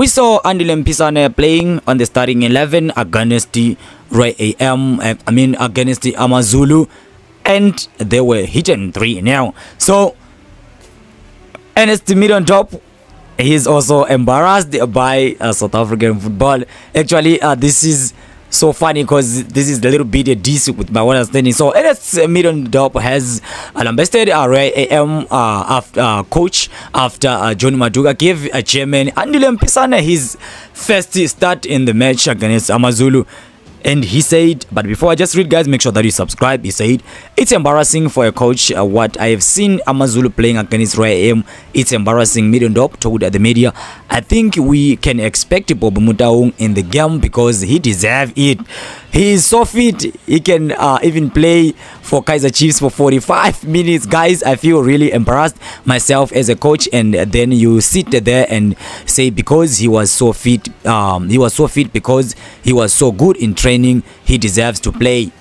We saw Andile Mpisane playing on the starting 11 against the Royal AM, uh, I mean against the Amazulu, and they were hitting 3 now. So, Ernest Middendorp he's also embarrassed by uh, South African football. Actually, uh, this is so funny because this is a little bit a dis with my understanding. So NS Million Dop has uh, lambasted uh, Ray AM uh, after uh, coach after uh, Johnny Maduga gave a chairman Andile Mpisane his first start in the match against Amazulu. And he said, but before I just read, guys, make sure that you subscribe. He said, It's embarrassing for a coach. Uh, what I have seen Amazulu playing against Royal AM, it's embarrassing. Middendorp told the media, I think we can expect Bob Motaung in the game because he deserves it. He is so fit. He can uh, even play for Kaizer Chiefs for 45 minutes. Guys, I feel really embarrassed myself as a coach. And then you sit there and say, because he was so fit, um, he was so fit because he was so good in training, he deserves to play.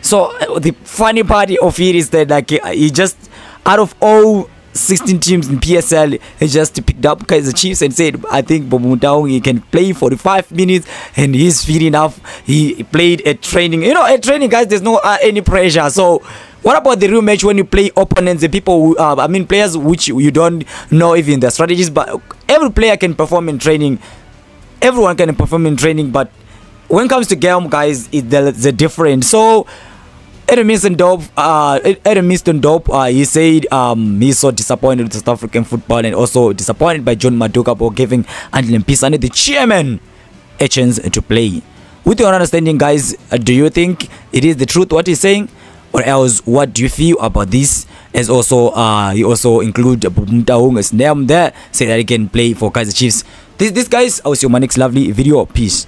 So uh, the funny part of it is that like he just out of all 16 teams in PSL, just picked up Kaizer Chiefs and said, I think Bobo he can play 45 minutes and he's fit enough. He played at training. You know, at training, guys, there's no uh, any pressure. So what about the real match when you play opponents, the people, who, uh, I mean, players which you don't know even their strategies, but every player can perform in training. Everyone can perform in training, but when it comes to game, guys, it, there's a different. So Adam Middendorp, uh, Adam Middendorp, uh, he said um, he's so disappointed with South African football and also disappointed by John Maduka for giving Andile Mpisane, the chairman, a chance to play. With your understanding, guys, uh, do you think it is the truth what he's saying? Or else, what do you feel about this? As also, uh, he also include Motaung's name there, say that he can play for Kaizer Chiefs. This, this guys, I will see you my next lovely video. Peace.